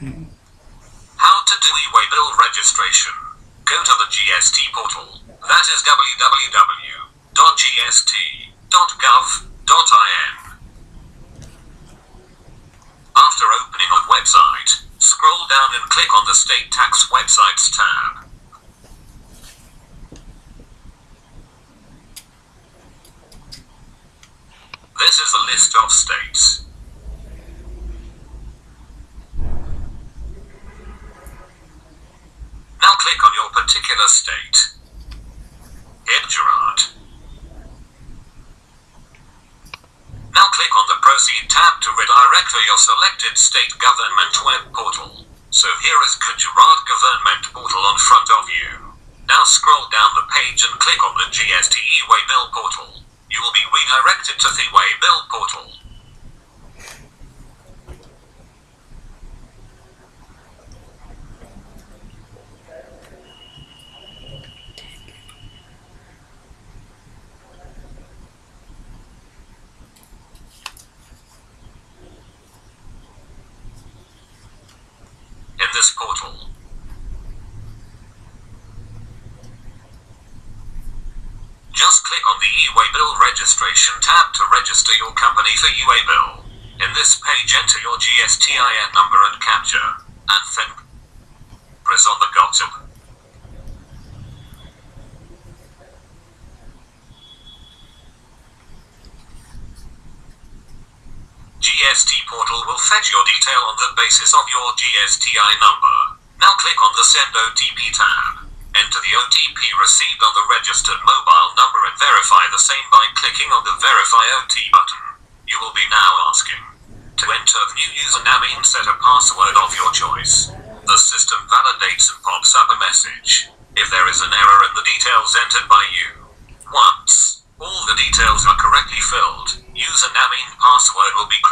How to do e-way bill registration. Go to the GST portal. That is www.gst.gov.in. After opening a website, scroll down and click on the State Tax Websites tab. This is a list of states. Click on your particular state. Hit Gujarat. Now click on the Proceed tab to redirect to your selected state government web portal. So here is Gujarat Government portal on front of you. Now scroll down the page and click on the GST e-way bill portal. You will be redirected to the way bill portal. in this portal. Just click on the e-way bill registration tab to register your company for e-way bill. In this page enter your GSTIN number and captcha, and then press on the GOTSUP. GST portal will fetch your detail on the basis of your GSTIN number. Now click on the Send OTP tab. Enter the OTP received on the registered mobile number and verify the same by clicking on the Verify OT button. You will be now asking to enter the new username and set a password of your choice. The system validates and pops up a message. If there is an error in the details entered by you, once all the details are correctly filled, username and password will be.